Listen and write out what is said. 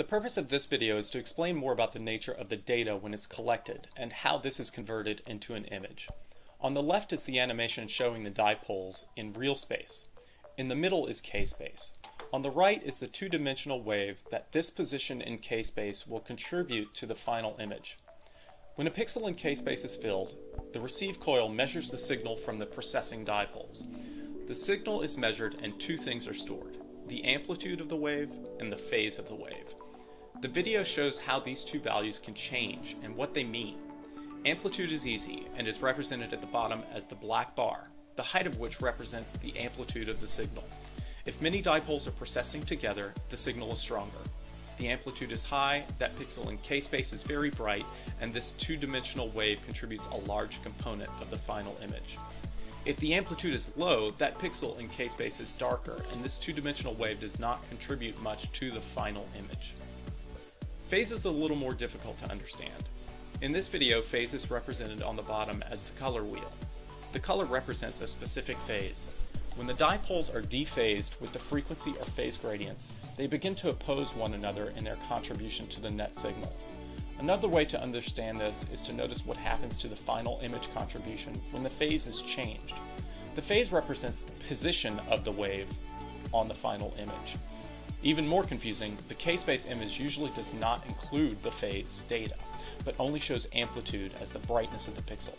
The purpose of this video is to explain more about the nature of the data when it's collected and how this is converted into an image. On the left is the animation showing the dipoles in real space. In the middle is k-space. On the right is the two-dimensional wave that this position in k-space will contribute to the final image. When a pixel in k-space is filled, the receive coil measures the signal from the precessing dipoles. The signal is measured and two things are stored, the amplitude of the wave and the phase of the wave. The video shows how these two values can change and what they mean. Amplitude is easy and is represented at the bottom as the black bar, the height of which represents the amplitude of the signal. If many dipoles are precessing together, the signal is stronger. The amplitude is high, that pixel in k-space is very bright, and this two-dimensional wave contributes a large component of the final image. If the amplitude is low, that pixel in k-space is darker, and this two-dimensional wave does not contribute much to the final image. Phase is a little more difficult to understand. In this video, phase is represented on the bottom as the color wheel. The color represents a specific phase. When the dipoles are dephased with the frequency or phase gradients, they begin to oppose one another in their contribution to the net signal. Another way to understand this is to notice what happens to the final image contribution when the phase is changed. The phase represents the position of the wave on the final image. Even more confusing, the k-space image usually does not include the phase data, but only shows amplitude as the brightness of the pixel.